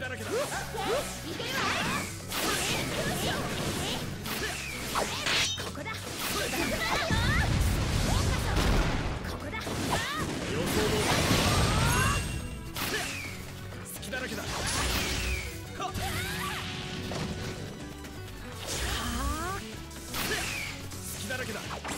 だらけ。いけるわ。だ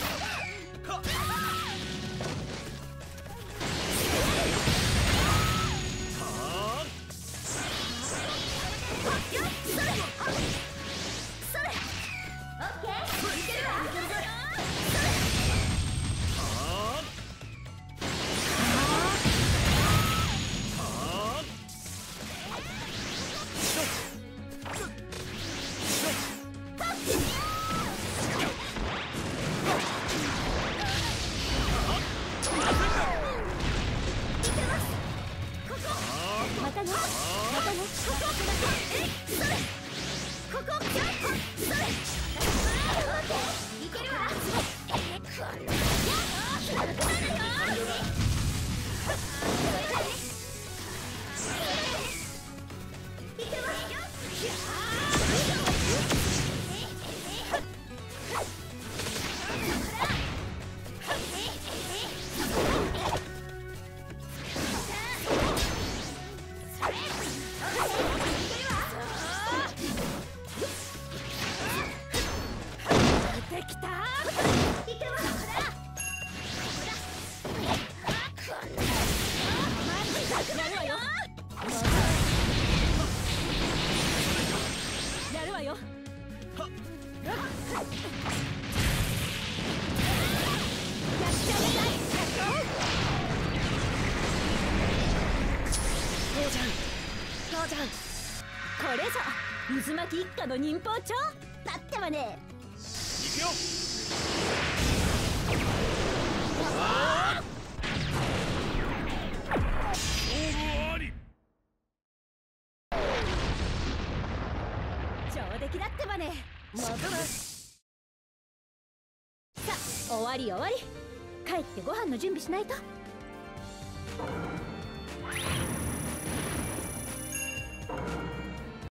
たねまたねここえいそれ。ここそれ。ちゃん母ちゃんこれぞ渦巻き一家の忍法帳だってはね。行くよ。勝負あ。り上出来だってばね。またなさあ終わり終わり。帰ってご飯の準備しないと